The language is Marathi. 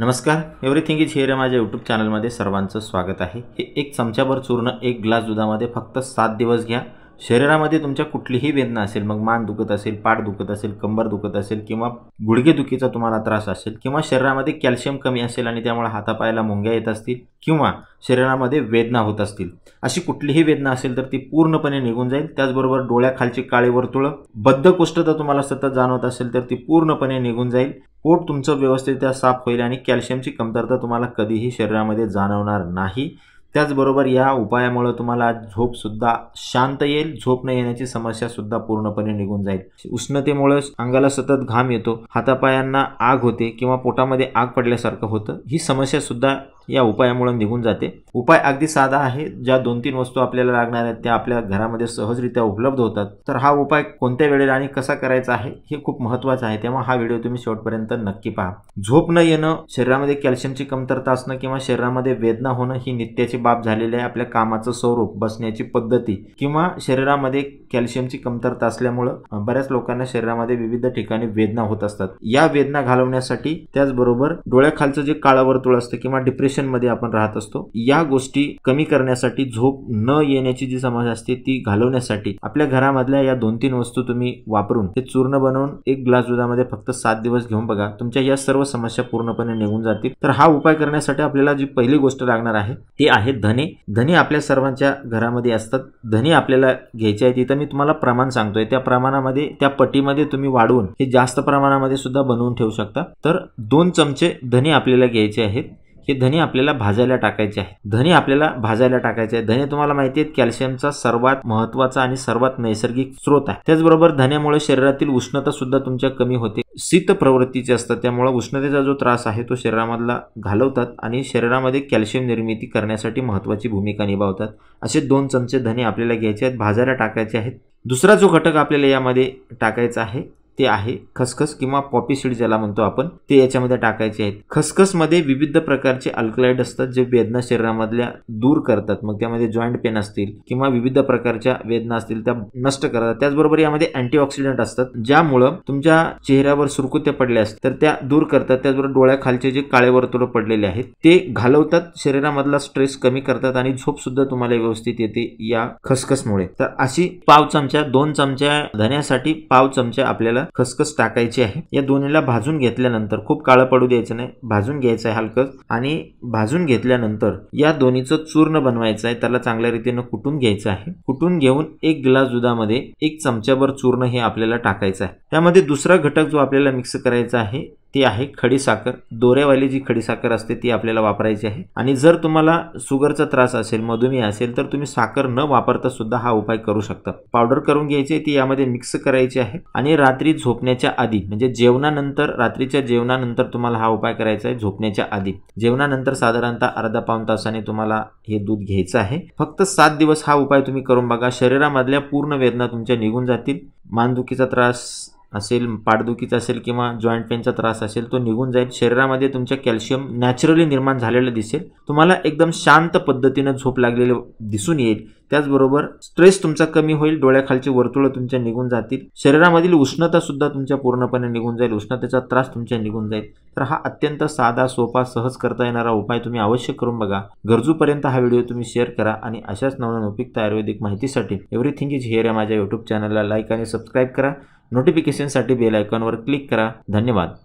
नमस्कार. एव्हरीथिंग इज हिअर माझ्या यूट्यूब चॅनलमध्ये सर्वांचं स्वागत आहे. हे एक चमच्याभर चूर्ण एक ग्लास दुधामध्ये फक्त सात दिवस घ्या. शरीरामध्ये तुमच्या कुठलीही वेदना असेल मग मान दुखत असेल पाठ दुखत असेल कंबर दुखत असेल किंवा गुडघेदुखीचा तुम्हाला त्रास असेल किंवा शरीरामध्ये कॅल्शियम कमी असेल आणि त्यामुळे हातापायाला मुंग्या येत असतील किंवा शरीरामध्ये वेदना होत असतील अशी कुठलीही वेदना असेल तर ती पूर्णपणे निघून जाईल. त्याचबरोबर डोळ्याखालची काळे वर्तुळं बद्धकोष्ठता तुम्हाला सतत जाणवत असेल तर ती पूर्णपणे निघून जाईल. पोट तुमचं व्यवस्थितरित्या साफ होईल आणि कॅल्शियमची कमतरता तुम्हाला कधीही शरीरामध्ये जाणवणार नाही. त्याचबरोबर या उपायामुळे तुम्हाला झोपसुद्धा शांत येईल झोप न येण्याची समस्यासुद्धा पूर्णपणे निघून जाईल. उष्णतेमुळे अंगाला सतत घाम येतो हातापायांना आग होते किंवा पोटामध्ये आग पडल्यासारखं होतं ही समस्यासुद्धा या उपायामुळे निघून जाते. उपाय अगदी साधा आहे ज्या दोन तीन वस्तू आपल्याला लागणार आहेत त्या आपल्या घरामध्ये सहजरित्या उपलब्ध होतात. तर हा उपाय कोणत्या वेळेला आणि कसा करायचा आहे हे खूप महत्त्वाचं आहे. तेव्हा हा व्हिडिओ तुम्ही शेवटपर्यंत नक्की पहा. झोप न येणं शरीरामध्ये कॅल्शियमची कमतरता असणं किंवा शरीरामध्ये वेदना होणं ही नित्याची बाब झालेली आहे. आपल्या कामाचं स्वरूप बसण्याची पद्धती किंवा शरीरामध्ये कॅल्शियमची कमतरता असल्यामुळं बऱ्याच लोकांना शरीरामध्ये विविध ठिकाणी वेदना होत असतात. या वेदना घालवण्यासाठी त्याचबरोबर डोळ्याखालचं जे काळावर्तुळ असतं किंवा डिप्रेशन मध्ये आपण राहत असतो या गोष्टी कमी करण्यासाठी झोप न येण्याची जी समस्या असते ती घालवण्यासाठी आपल्या घरामधल्या या दोन तीन वस्तू तुम्ही वापरून ते चूर्ण बनवून एक ग्लास दुधामध्ये फक्त सात दिवस घेऊन बघा. तुमच्या या सर्व समस्या पूर्णपणे निघून जातील. तर हा उपाय करण्यासाठी आपल्याला जी पहिली गोष्ट लागणार आहे ती आहे धने. धने आपल्या सर्वांच्या घरामध्ये असतात. धने आपल्याला घ्यायचे आहे तिथं मी तुम्हाला प्रमाण सांगतोय. त्या प्रमाणामध्ये त्या पटीमध्ये तुम्ही वाढवून हे जास्त प्रमाणामध्ये सुद्धा बनवून ठेवू शकता. तर दोन चमचे धने आपल्याला घ्यायचे आहेत. हे धने आपल्याला भाजायला टाकायचे आहे. धने आपल्याला भाजायला टाकायचे आहे. धने तुम्हाला माहिती आहेत कॅल्शियमचा सर्वात महत्त्वाचा आणि सर्वात नैसर्गिक स्रोत आहे. त्याचबरोबर धन्यामुळे शरीरातील उष्णता सुद्धा तुमच्या कमी होते. शीत प्रवृत्तीचे असतात त्यामुळे उष्णतेचा जो त्रास आहे तो शरीरामधला घालवतात आणि शरीरामध्ये कॅल्शियम निर्मिती करण्यासाठी महत्वाची भूमिका निभावतात. असे दोन चमचे धने आपल्याला घ्यायचे आहेत भाजायला टाकायचे आहेत. दुसरा जो घटक आपल्याला यामध्ये टाकायचा आहे ते आहे खसखस किंवा पॉपी सीड ज्याला म्हणतो आपण ते याच्यामध्ये टाकायचे आहेत. खसखसमध्ये विविध प्रकारचे अल्कलाइड असतात जे वेदना शरीरामधल्या दूर करतात. मग त्यामध्ये जॉईंट पेन असतील किंवा विविध प्रकारच्या वेदना असतील त्या नष्ट करतात. त्याचबरोबर यामध्ये अँटीऑक्सिडंट असतात ज्यामुळं तुमच्या चेहऱ्यावर सुरकुत्या पडल्या असतात तर त्या दूर करतात. त्याचबरोबर डोळ्याखालचे जे काळे वर्तुळ पडलेले आहेत ते घालवतात. शरीरामधला स्ट्रेस कमी करतात आणि झोप सुद्धा तुम्हाला व्यवस्थित येते या खसखसमुळे. तर अशी पाव चमचा दोन चमच्या धण्यासाठी पाव चमचा आपल्याला खसखस टाकायची आहे. या दोन्हीला भाजून घेतल्यानंतर खूप काळं पडू द्यायचं नाही. भाजून घ्यायचं आहे हलकं आणि भाजून घेतल्यानंतर या दोन्हीचं चूर्ण बनवायचं आहे. त्याला चांगल्या रीतीनं कुटून घ्यायचं आहे. कुटून घेऊन एक ग्लास दुधामध्ये एक चमच्याभर चूर्ण हे आपल्याला टाकायचं आहे. त्यामध्ये दुसरा घटक जो आपल्याला मिक्स करायचा आहे ती आहे खडीसाखर दोऱ्यावाली जी खडीसाखर असते ती आपल्याला वापरायची आहे. आणि जर तुम्हाला शुगरचा त्रास असेल मधुमेह असेल तर तुम्ही साखर न वापरता सुद्धा हा उपाय करू शकता. पावडर करून घ्यायची ती यामध्ये मिक्स करायची आहे. आणि रात्री झोपण्याच्या आधी म्हणजे जेवणानंतर रात्रीच्या जेवणानंतर तुम्हाला हा उपाय करायचा आहे झोपण्याच्या आधी. जेवणानंतर साधारणतः अर्धा पाऊन तासाने तुम्हाला हे दूध घ्यायचं आहे. फक्त सात दिवस हा उपाय तुम्ही करून बघा. शरीरामधल्या पूर्ण वेदना तुमच्या निघून जातील. मानदुखीचा त्रास असेल पाठदुखीचा असेल किंवा जॉईंट पेनचा त्रास असेल तो निघून जाईल. शरीरामध्ये तुमच्या कॅल्शियम नॅचरली निर्माण झालेलं दिसेल. तुम्हाला एकदम शांत पद्धतीनं झोप लागलेले दिसून येईल. त्याचबरोबर स्ट्रेस तुमचा कमी होईल डोळ्याखालची वर्तुळं तुमच्या निघून जातील. शरीरामधील उष्णता सुद्धा तुमच्या पूर्णपणे निघून जाईल. उष्णतेचा त्रास तुमच्या निघून जाईल. तर हा अत्यंत साधा सोपा सहज करता येणारा उपाय तुम्ही अवश्य करून बघा. गरजूपर्यंत हा व्हिडिओ तुम्ही शेअर करा आणि अशाच नवनवीन उपयुक्त आयुर्वेदिक माहितीसाठी एव्हरीथिंग इज हिअर या माझ्या यूट्यूब चॅनलला लाईक आणि सबस्क्राईब करा. नोटिफिकेशनसाठी बेल आयकॉनवर क्लिक करा. धन्यवाद.